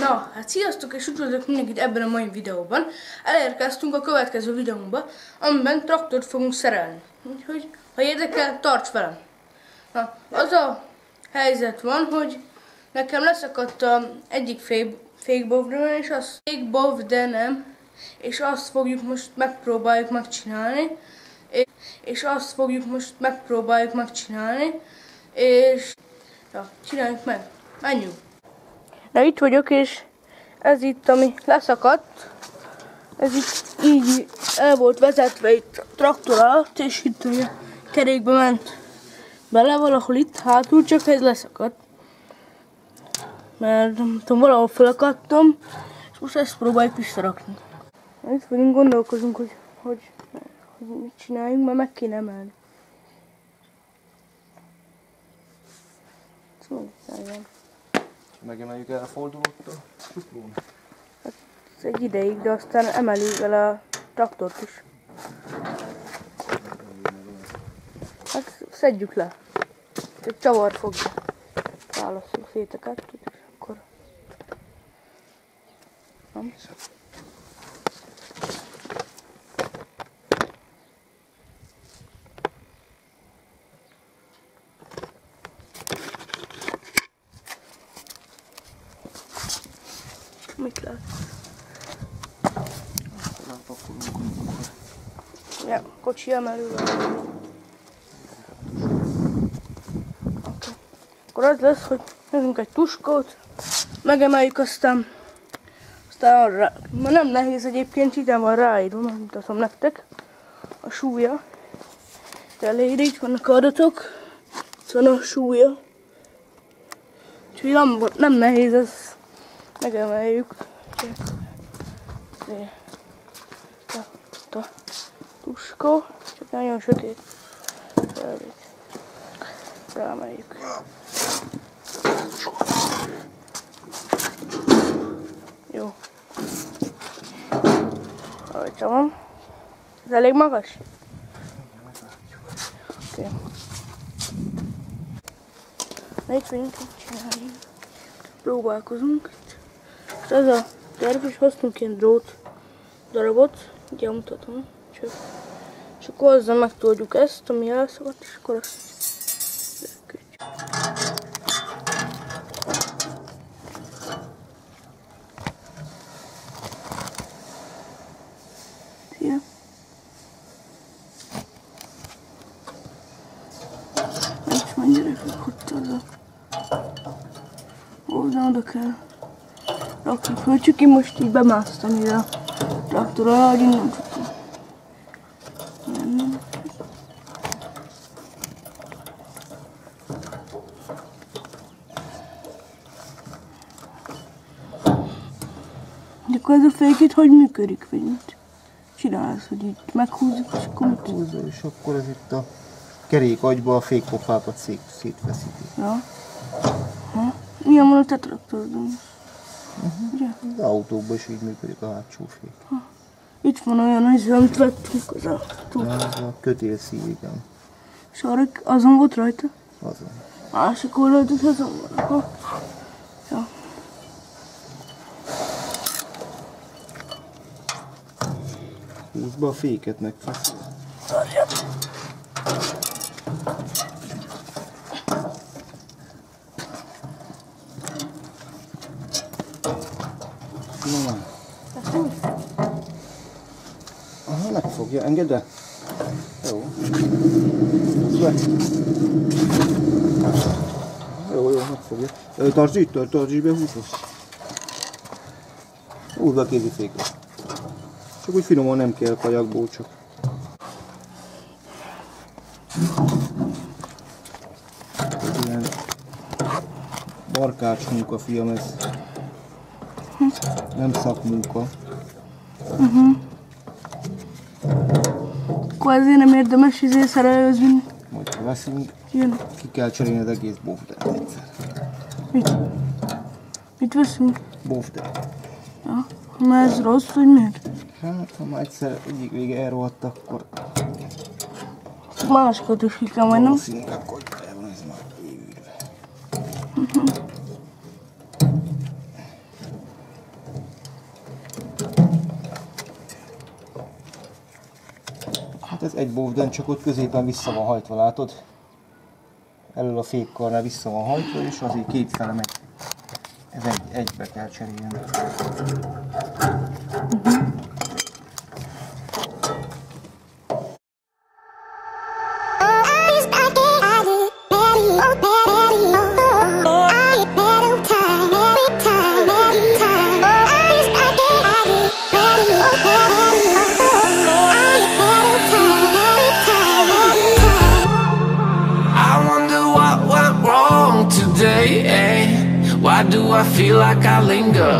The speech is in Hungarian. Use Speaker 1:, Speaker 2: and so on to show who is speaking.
Speaker 1: Na, hát sziasztok és üdvözlök mindenkit ebben a mai videóban. Elérkeztünk a következő videónkba, amiben traktort fogunk szerelni. Úgyhogy, ha érdekel, tarts velem. Na, az a helyzet van, hogy nekem leszakadt a egyik fékbovdenem, és az fékbovdenem, és azt fogjuk most megpróbáljuk megcsinálni. És azt fogjuk most megpróbáljuk megcsinálni. És, ja, csináljuk meg. Menjünk! Na itt vagyok, és ez itt, ami leszakadt, ez itt így el volt vezetve itt traktor alatt, és itt a kerékbe ment bele valahol itt hátul, csak ez leszakadt. Mert nem tudom, valahol felakadtam, és most ezt próbáljuk visszarakni. Itt vagyunk, gondolkozunk, hogy, hogy, hogy mit csináljunk, mert meg kéne emelni. Szóval,
Speaker 2: Megemeljük el a fordulót a cukrón?
Speaker 1: Hát ez egy ideig, de aztán emeljük el a traktort is. Hát szedjük le. Egy csavar fogja. Válasszuk szét a kettőt, és akkor... Nem? Mit lehet? Ja, kocsi emelővel. Okay. Akkor az lesz, hogy nekünk egy tuskót, megemeljük aztán, aztán arra, ma nem nehéz egyébként, ide van ráírva, megmutatom nektek, a súlya. Eléri, itt vannak adatok, itt van a súlya. Úgyhogy nem, nem nehéz ez megemeljük. A tuska, csak nagyon sötét. Rámeljük. Jó. Rajta van. Ez elég magas? Oké. Okay. Na itt vagyunk, csináljuk. Próbálkozunk. És ez a terv, és hoztunk ilyen drót darabot, ugye mutatom, csak, és akkor azzal megtoljuk ezt, ami elszakadt, és akkor azt leküldjük. Szia! Nincs már gyerekek ott az a... Oda, oda kell rakni föl, csak én most így bemásztam ide a traktor alá, hogy innen tudtam. De akkor ez a fék itt hogy működik, vagy mit? Csinálsz, hogy itt meghúzzuk, és akkor mit?
Speaker 2: Húzza, és akkor ez itt a kerék agyba a fékpofákat szét, szétfeszíti.
Speaker 1: Ja. Ha? Milyen van a te traktorodon?
Speaker 2: Uh-huh. Ugye? Az autóban is így működik a hátsó fék. Ha.
Speaker 1: Itt van olyan, hogy amit vettünk az
Speaker 2: autó. Ez a kötélszív, igen.
Speaker 1: És arra azon volt rajta?
Speaker 2: Azon.
Speaker 1: Másik oldalt is azon van. Ha. Ja.
Speaker 2: Húzd be a féket, megfesz.
Speaker 1: Várjál.
Speaker 2: Finoman. Aha, megfogja. Engedd el. Jó. Be. Jó, jó, megfogja. Tartsd itt, tartsd be, húzod. Húzd be a kézifékre. Csak úgy finoman nem kell kajakból, csak. Ilyen barkács munka, fiam, ez nem szakmunka.
Speaker 1: Uh-huh. Akkor ezért nem érdemes izé szerelőzni.
Speaker 2: Majd ha veszünk,
Speaker 1: Jön.
Speaker 2: ki kell cserélni az egész bovdát egyszer.
Speaker 1: Mit? Mit veszünk?
Speaker 2: Bovdát.
Speaker 1: Ja, ha már ez rossz, hogy miért?
Speaker 2: Hát, ha már egyszer egyik vége elrohadt, akkor...
Speaker 1: Másikat is ki kell mennem.
Speaker 2: Valószínűleg akkor el van Hát ez egy bóvdön, csak ott középen vissza van hajtva, látod? Elől a fékkarnál vissza van hajtva, és azért kétfele megy ez egy, egybe kell cserélni.
Speaker 3: Uh mhm. -huh. I feel like I linger.